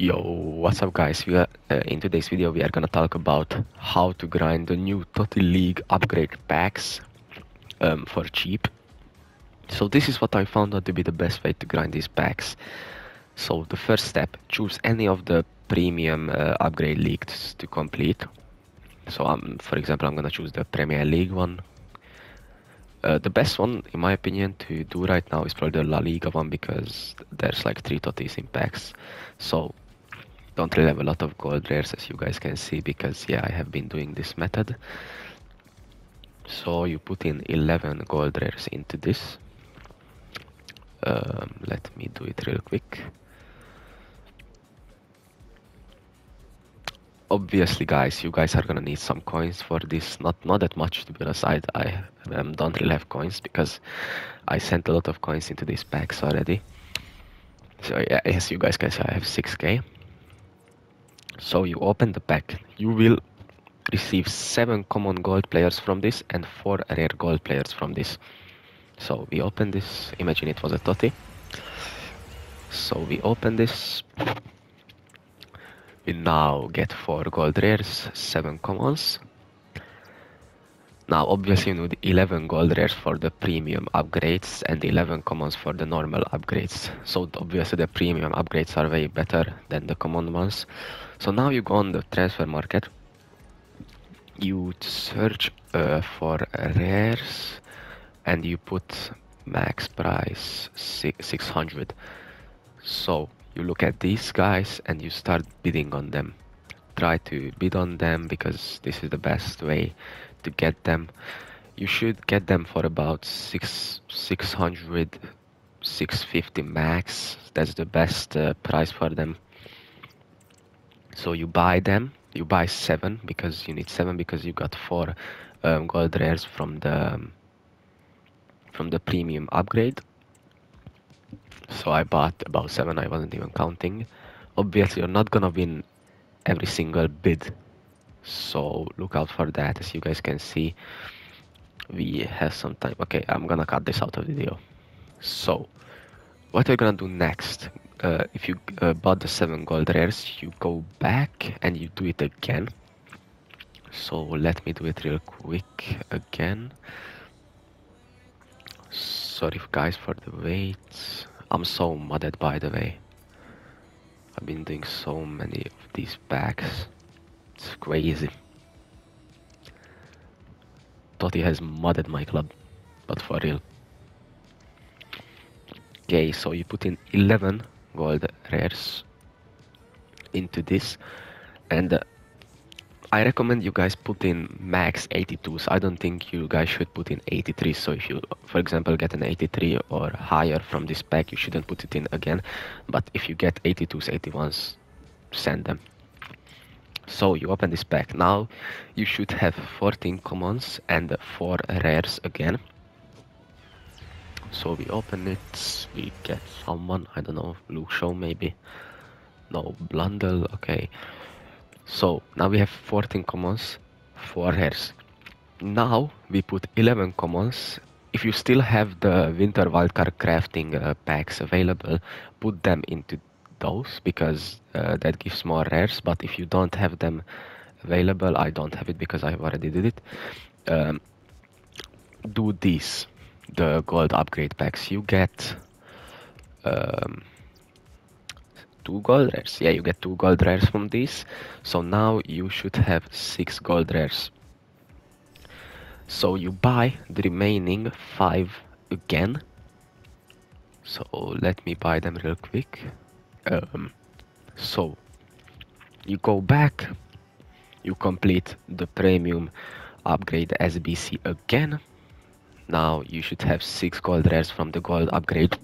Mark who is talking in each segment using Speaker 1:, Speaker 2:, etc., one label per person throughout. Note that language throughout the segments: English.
Speaker 1: Yo, what's up guys? We are, uh, in today's video we are gonna talk about how to grind the new TOTY League upgrade packs um, for cheap. So this is what I found out to be the best way to grind these packs. So the first step, choose any of the premium uh, upgrade leagues to complete. So um, for example, I'm gonna choose the Premier League one. Uh, the best one, in my opinion, to do right now is probably the La Liga one because there's like three TOTYs in packs. So don't really have a lot of gold rares as you guys can see because yeah I have been doing this method. So you put in 11 gold rares into this. Um, let me do it real quick. Obviously guys you guys are gonna need some coins for this. Not not that much to be honest. I, I um, don't really have coins because I sent a lot of coins into these packs already. So yeah as you guys can see I have 6k so you open the pack. You will receive 7 common gold players from this and 4 rare gold players from this. So we open this, imagine it was a TOTY. So we open this. We now get 4 gold rares, 7 commons. Now obviously you need 11 gold rares for the premium upgrades and 11 commons for the normal upgrades. So obviously the premium upgrades are way better than the common ones. So now you go on the transfer market. You search uh, for rares and you put max price 600. So you look at these guys and you start bidding on them. Try to bid on them because this is the best way to get them. You should get them for about six 600 650 max. That's the best uh, price for them. So you buy them. You buy seven because you need seven because you got four um, gold rares from the um, from the premium upgrade. So I bought about seven. I wasn't even counting. Obviously, you're not gonna win every single bid. So look out for that. As you guys can see, we have some time. Okay, I'm gonna cut this out of the video. So what we're gonna do next uh, if you uh, bought the seven gold rares, you go back and you do it again. So let me do it real quick again. Sorry guys for the wait. I'm so modded by the way. I've been doing so many of these packs. It's crazy. TOTY has modded my club, but for real. Okay, so you put in 11 gold rares into this and uh, I recommend you guys put in max 82 so I don't think you guys should put in 83 so if you for example get an 83 or higher from this pack you shouldn't put it in again but if you get 82s 81s send them so you open this pack now you should have 14 commons and 4 rares again so we open it, we get someone, I don't know, Luke Shaw maybe. No, Blundell, okay. So now we have 14 commons, 4 rares. Now we put 11 commons. If you still have the Winter Wildcard crafting uh, packs available, put them into those because uh, that gives more rares. But if you don't have them available, I don't have it because I have already did it. Um, do this the gold upgrade packs, you get um, two gold rares. Yeah, you get two gold rares from this. So now you should have six gold rares. So you buy the remaining five again. So let me buy them real quick. Um, so you go back, you complete the premium upgrade SBC again now you should have 6 gold rares from the gold upgrade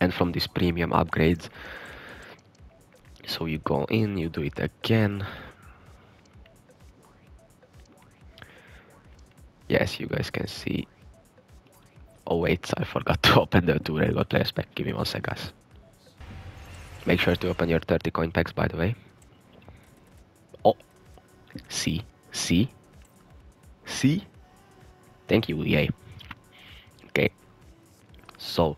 Speaker 1: and from this premium upgrades. So you go in, you do it again. Yes, you guys can see. Oh wait, I forgot to open the two regular players. Give me one sec, guys. Make sure to open your 30 coin packs, by the way. Oh, see, see, see. Thank you, yay. Okay. So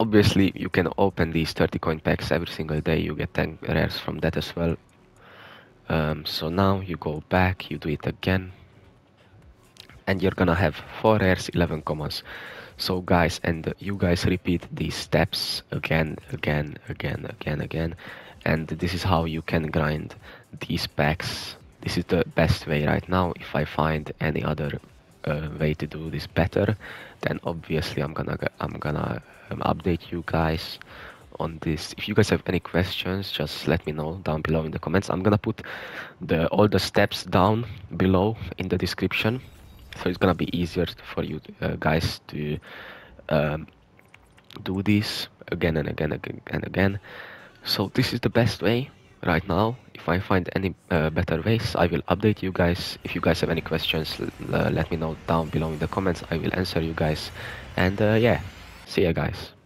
Speaker 1: obviously you can open these 30 coin packs every single day you get 10 rares from that as well um, so now you go back you do it again and you're gonna have 4 rares 11 commons so guys and you guys repeat these steps again again again again again. And this is how you can grind these packs. This is the best way right now. If i find any other uh, way to do this better then obviously i'm gonna i'm gonna um, update you guys on this. If you guys have any questions just let me know down below in the comments. I'm gonna put the all the steps down below in the description so it's gonna be easier for you uh, guys to um, do this again and again and again. So this is the best way right now. If i find any uh, better ways i will update you guys. If you guys have any questions let me know down below in the comments. I will answer you guys. And uh, yeah see ya guys